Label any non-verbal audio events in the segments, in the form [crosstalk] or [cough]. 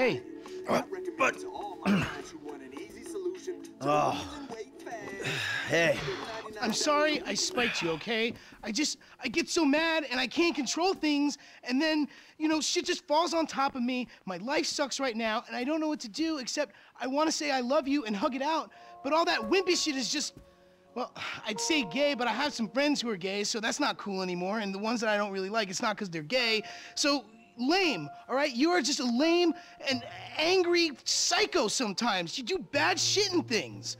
Uh, [clears throat] easy solution to Oh. losing weight fast. Hey, I'm sorry I spiked you, okay? I just, I get so mad and I can't control things, and then, you know, shit just falls on top of me. My life sucks right now, and I don't know what to do except I want to say I love you and hug it out, but all that wimpy shit is just, well, I'd say gay, but I have some friends who are gay, so that's not cool anymore, and the ones that I don't really like, it's not because they're gay, so lame, all right? You are just a lame and angry psycho sometimes. You do bad shit and things.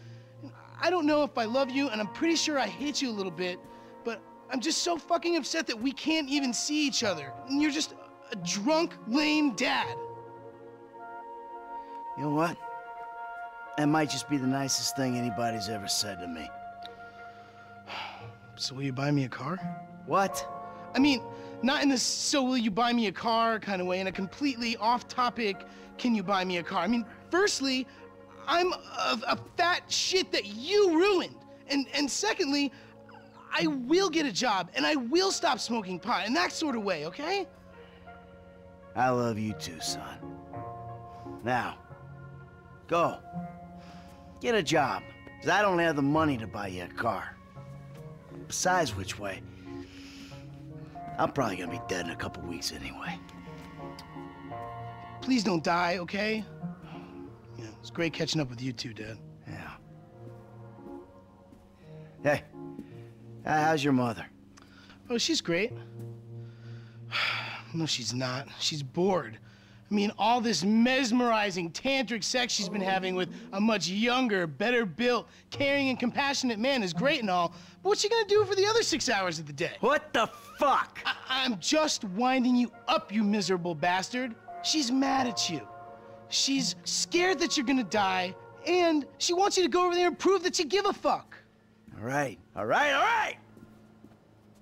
I don't know if I love you, and I'm pretty sure I hate you a little bit, but I'm just so fucking upset that we can't even see each other. And you're just a drunk, lame dad. you know what? That might just be the nicest thing anybody's ever said to me. So will you buy me a car? What? I mean, not in this so will you buy me a car kind of way, in a completely off topic, can you buy me a car? I mean, firstly, I'm a, a fat shit that you ruined. And, and secondly, I will get a job and I will stop smoking pot in that sort of way, okay? I love you too, son. Now, go. Get a job, because I don't have the money to buy you a car. Besides which way, I'm probably gonna be dead in a couple weeks anyway. Please don't die, okay? Yeah, it's great catching up with you too, Dad. Yeah. Hey, how's your mother? Oh, she's great. [sighs] No, she's not. She's bored. I mean, all this mesmerizing tantric sex she's been having with a much younger, better built, caring, and compassionate man is great and all, but what's she gonna do for the other six hours of the day? What the fuck? I- I'm just winding you up, you miserable bastard. She's mad at you. She's scared that you're gonna die, and she wants you to go over there and prove that you give a fuck. All right, all right, all right!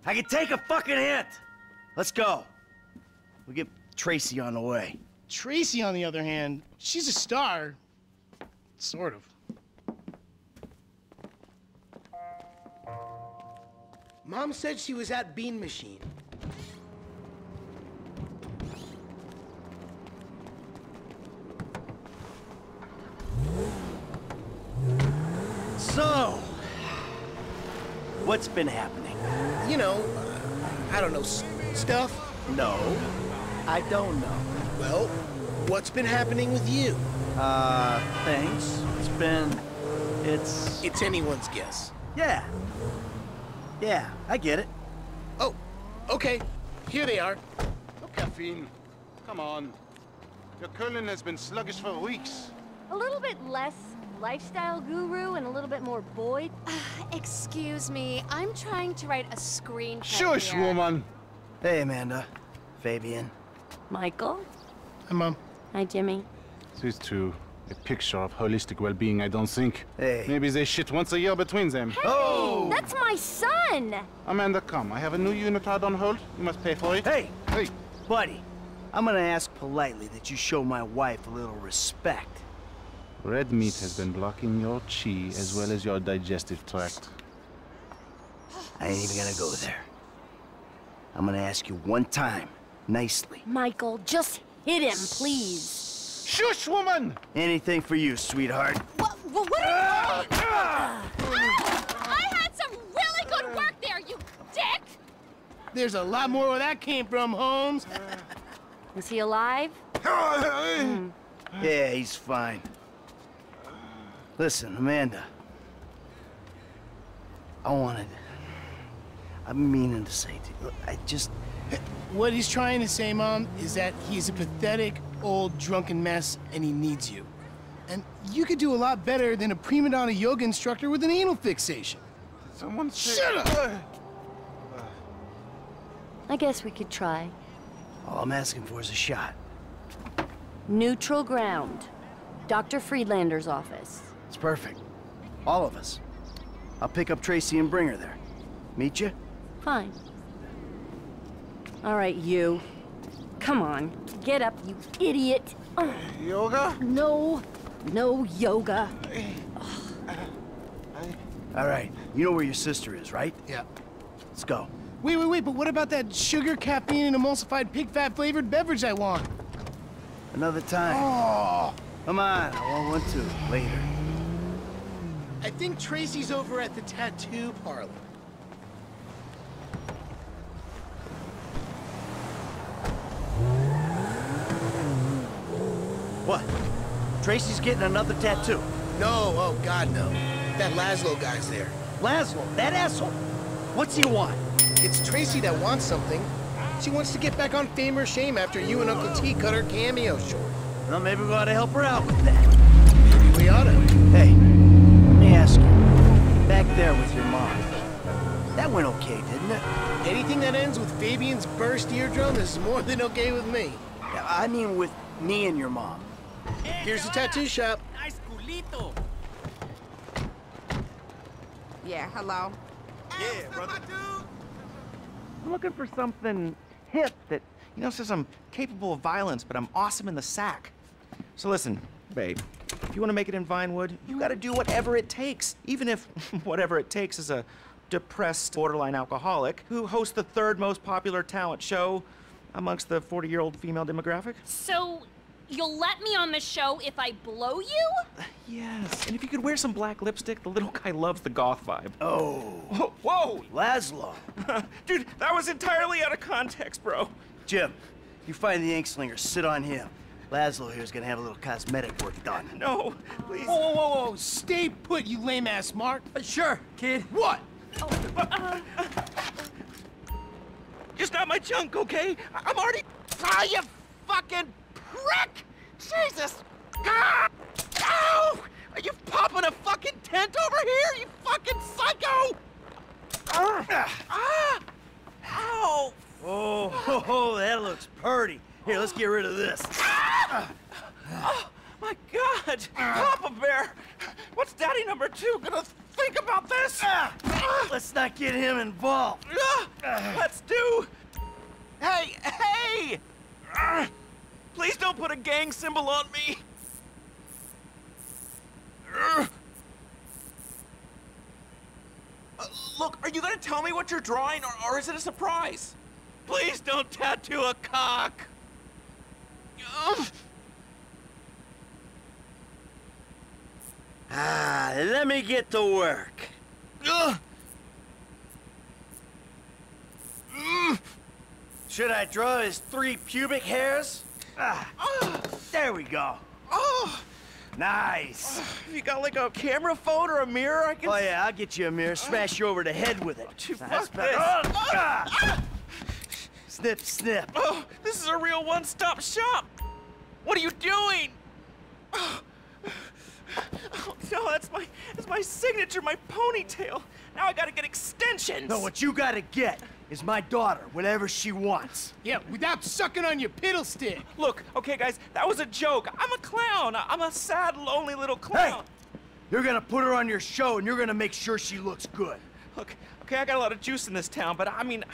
I can take a fucking hint! Let's go. We'll get Tracy on the way. Tracy, on the other hand, she's a star. Sort of. Mom said she was at Bean Machine. So, what's been happening? You know, I don't know, s- stuff. No, I don't know. Well, what's been happening with you? Uh, thanks. It's been. It's. It's anyone's guess. Yeah. Yeah, I get it. Oh, okay. Here they are. Caffeine. Come on. Your colon has been sluggish for weeks. A little bit less lifestyle guru and a little bit more boy. Excuse me, I'm trying to write a screenplay Shush, here. woman. Hey, Amanda. Fabian. Michael? Hi, Mom. Hi, Jimmy. These two, a picture of holistic well-being, I don't think. Hey. Maybe they shit once a year between them. Oh! That's my son! Amanda, come. I have a new unitard on hold. You must pay for it. Hey, Hey. buddy. I'm gonna ask politely that you show my wife a little respect. Red meat has been blocking your chi as well as your digestive tract. I ain't even gonna go there. I'm gonna ask you one time, nicely. Michael, just hit him, please. Shush, woman! Anything for you, sweetheart. What, what, what are you ah, doing? Ah! Ah! I had some really good work there, you dick! There's a lot more where that came from, Holmes. Is he alive? Hmm. Yeah, he's fine. Listen, Amanda. I wanted. I'm meaning to say to you, I just. What he's trying to say, Mom, is that he's a pathetic, old, drunken mess and he needs you. And you could do a lot better than a prima donna yoga instructor with an anal fixation. Someone say... Shut up! I guess we could try. All I'm asking for is a shot. Neutral ground. Dr. Friedlander's office. It's perfect. All of us. I'll pick up Tracy and bring her there. Meet you? Fine. All right, you. Come on, Get up, you idiot. Ugh, Yoga? no, no yoga. All right, you know where your sister is, right? Yeah. Let's go. Wait, wait, wait, but what about that sugar, caffeine, and emulsified pig fat flavored beverage I want? Another time. Oh, Come on, I want one too. Later. I think Tracy's over at the tattoo parlor. What? Tracy's getting another tattoo. No, oh God, no. That Lazlow guy's there. Lazlow, that asshole. What's he want? It's Tracy that wants something. She wants to get back on fame or shame after you and Uncle T cut her cameo short. Well, maybe we ought to help her out with that. Maybe we ought to. Hey, let me ask you. Back there with your mom. That went okay, didn't it? Anything that ends with Fabian's burst eardrum is more than okay with me. Yeah, I mean with me and your mom. Here's the tattoo shop. Nice culito. Yeah, hello. Yeah, brother. I'm looking for something hip that, you know, says I'm capable of violence, but I'm awesome in the sack. So listen, babe, if you want to make it in Vinewood, you got to do whatever it takes, even if [laughs] whatever it takes is a depressed borderline alcoholic who hosts the third most popular talent show amongst the 40-year-old female demographic. So, you'll let me on the show if I blow you? [sighs] Yes, and if you could wear some black lipstick, the little guy loves the goth vibe. Oh, Whoa, [laughs] whoa! Lazlow. [laughs] Dude, that was entirely out of context, bro. Jim, you find the ink slinger, sit on him. Lazlow here's gonna have a little cosmetic work done. No, please. whoa, whoa, whoa, whoa! Stay put, you lame ass Mark. Uh, sure, kid. What? Just not my junk, okay? I- I'm already. Ah, you fucking prick! Jesus! Ah! Ow! Are you popping a fucking tent over here? You fucking psycho! Ah! Ah! Ow! Oh, ho, [laughs] ho, that looks purty. Here, let's get rid of this. Oh my God! Papa Bear! What's Daddy number two gonna think about this? Ah! Let's not get him involved. Ah! Let's do. Hey, hey! Please don't put a gang symbol on me. Uh, look, are you gonna tell me what you're drawing, or, or is it a surprise? Please don't tattoo a cock. Ah, let me get to work. Ugh. Should I draw his three pubic hairs? Ah, there we go. Oh, Nice. have you got like a camera phone or a mirror I can? Oh yeah, I'll get you a mirror, smash you over the head with it. Gee, That's better. Oh, ah. Snip, snip. Oh, this is a real one-stop shop. What are you doing? Oh, [laughs] no, that's my that's my signature, my ponytail. Now I gotta get extensions. No, what you gotta get is my daughter, whatever she wants. Yeah, without sucking on your piddle stick. Look, okay, guys, that was a joke. I'm a clown. I'm a sad, lonely little clown. Hey, You're gonna put her on your show and you're gonna make sure she looks good. Look, okay, I got a lot of juice in this town, but I mean,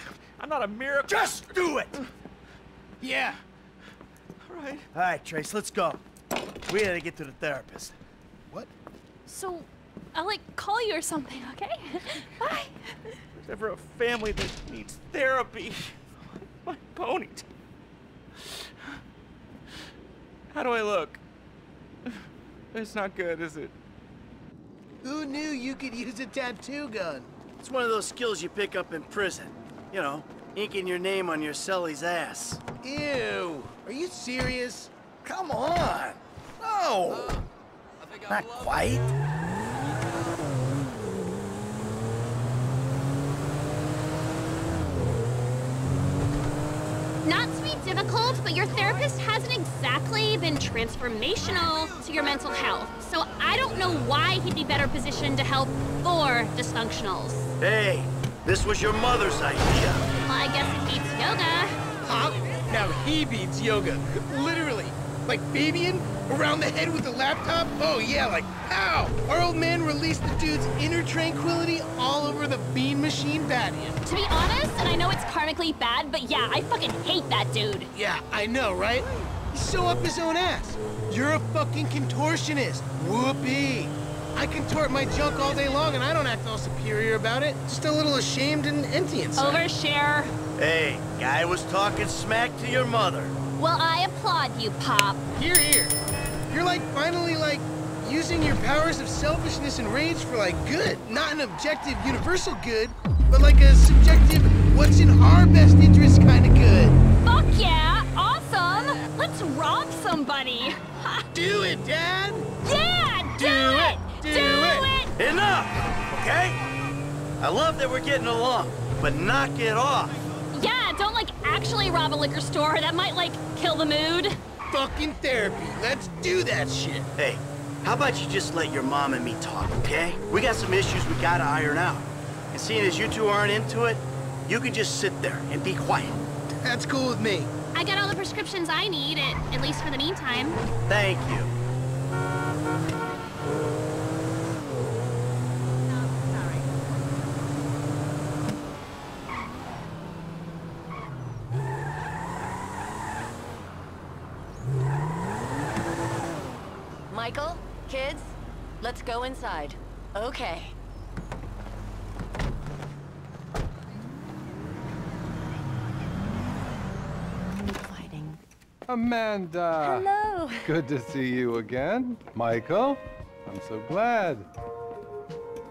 I'm not a miracle. Just do it! Yeah. All right. All right, Trace, let's go. We gotta get to the therapist. What? So, I'll like call you or something, okay? [laughs] Bye. There's ever a family that needs therapy. My ponytail. How do I look? It's not good, is it? Who knew you could use a tattoo gun? It's one of those skills you pick up in prison. You know, inking your name on your cellie's ass. Ew. Are you serious? Come on! No! Not quite. Not to be difficult, but your therapist hasn't exactly been transformational to your mental health. So I don't know why he'd be better positioned to help for dysfunctionals. Hey, this was your mother's idea. Well, I guess it beats yoga. Huh? Now he beats yoga. Literally. Like Fabian? Around the head with the laptop? Oh yeah, like pow! Our old man released the dude's inner tranquility all over the Bean Machine Badian. To be honest, and I know it's karmically bad, but yeah, I fucking hate that dude. Yeah, I know, right? He's so up his own ass. You're a fucking contortionist. Whoopee. I contort my junk all day long and I don't act all superior about it. Just a little ashamed and empty inside. Overshare. Hey, guy was talking smack to your mother. Well, I applaud you, Pop. Here, here. You're like finally like using your powers of selfishness and rage for like good. Not an objective universal good, but like a subjective what's in our best interest kind of good. Fuck yeah! Awesome! Let's rob somebody! [laughs] Do it, Dad! Yeah! Do, Do it! it! Do it! Enough! Okay? I love that we're getting along, but knock it off. Yeah, don't like actually rob a liquor store. That might like kill the mood. Fucking therapy. Let's do that shit. Hey, how about you just let your mom and me talk, okay? We got some issues we gotta iron out. And seeing as you two aren't into it, you can just sit there and be quiet. That's cool with me. I got all the prescriptions I need, at, at least for the meantime. Thank you. Michael, kids, let's go inside. Okay. Fighting. Amanda! Hello. Good to see you again. Michael, I'm so glad.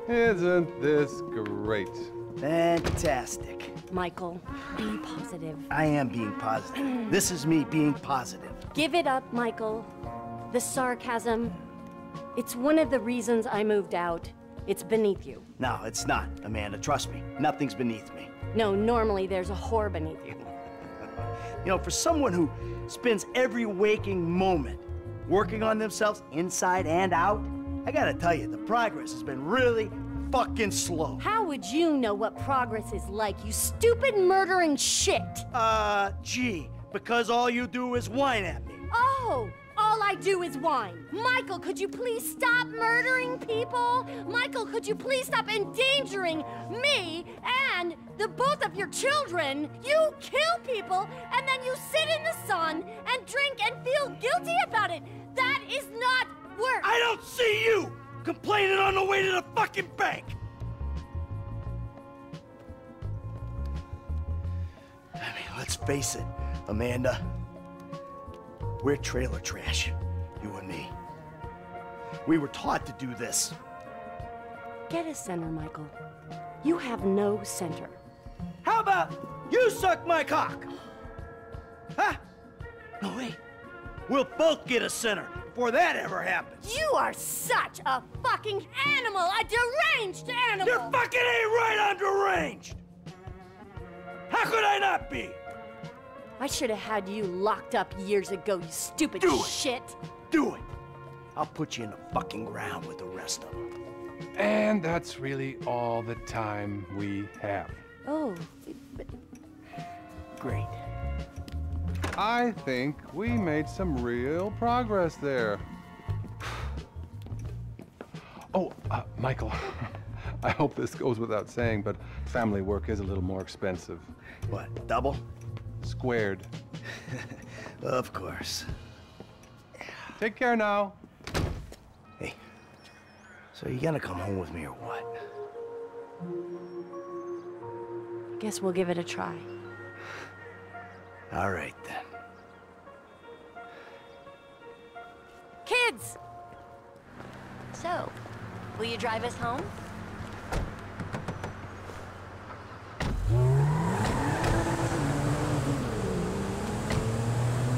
Isn't this great? Fantastic. Michael, be positive. I am being positive. This is me being positive. Give it up, Michael. The sarcasm. It's one of the reasons I moved out. It's beneath you. No, it's not, Amanda. Trust me. Nothing's beneath me. No, normally there's a whore beneath you. [laughs] You know, for someone who spends every waking moment working on themselves inside and out, I gotta tell you, the progress has been really fucking slow. How would you know what progress is like, you stupid murdering shit? Uh, gee, because all you do is whine at me. Oh, all I do is whine. Michael, could you please stop murdering people? Michael, could you please stop endangering me and the both of your children? You kill people and then you sit in the sun and drink and feel guilty about it. That is not work. I don't see you complaining on the way to the fucking bank. I mean, let's face it, Amanda. We're trailer trash, you and me. We were taught to do this. Get a center, Michael. You have no center. How about you suck my cock? Huh? No, way. We'll both get a center before that ever happens. You are such a fucking animal, a deranged animal. You're fucking ain't right on deranged. How could I not be? I should have had you locked up years ago, you stupid Do it. shit. Do it. I'll put you in the fucking ground with the rest of them. And that's really all the time we have. Oh, but Great. I think we made some real progress there. [sighs] Oh, uh, Michael, [laughs] I hope this goes without saying, but family work is a little more expensive. What, double? Squared. [laughs] Of course. Take care now. Hey, so you gonna come home with me or what? guess we'll give it a try. All right then. Kids! So, will you drive us home?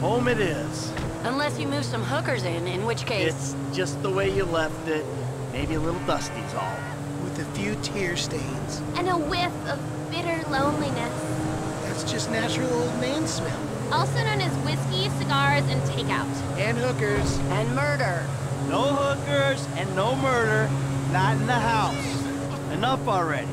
Home it is. Unless you move some hookers in, in which case... It's just the way you left it. Maybe a little dusty's all. With a few tear stains. And a whiff of bitter loneliness. That's just natural old man smell. Also known as whiskey, cigars, and takeout. And hookers. And murder. No hookers and no murder. Not in the house. Enough already.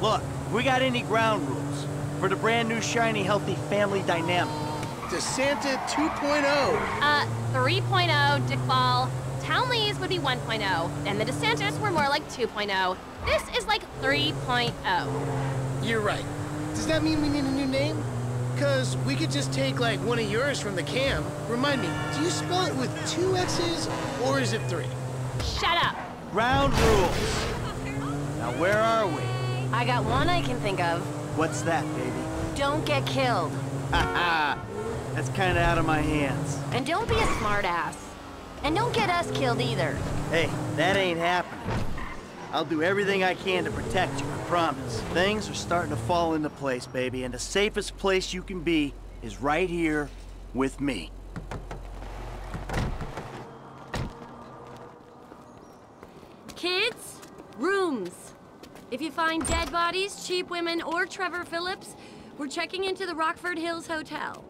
Look, we got any ground rules for the brand new, shiny, healthy family dynamic. DeSanta 2.0. Uh, 3.0, Dick Ball. Townley's would be 1.0. Then the DeSantas were more like 2.0. This is like oh. 3.0. You're right. Does that mean we need a new name? Cause we could just take like one of yours from the cam. Remind me, do you spell it with two X's or is it three? Shut up. Ground rules. Now where are we? I got one I can think of. What's that, baby? Don't get killed. Ha [laughs] That's kinda out of my hands. And don't be a smartass. And don't get us killed either. Hey, that ain't happening. I'll do everything I can to protect you, I promise. Things are starting to fall into place, baby, and the safest place you can be is right here with me. Kids, rooms. If you find dead bodies, cheap women, or Trevor Phillips, we're checking into the Rockford Hills Hotel.